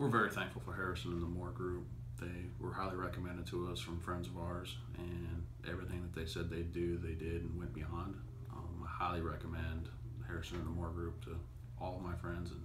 we're very thankful for Harrison and the Mohr Group. They were highly recommended to us from friends of ours, and everything that they said they'd do, they did and went beyond. Um, I highly recommend Harrison and the Mohr Group to all of my friends and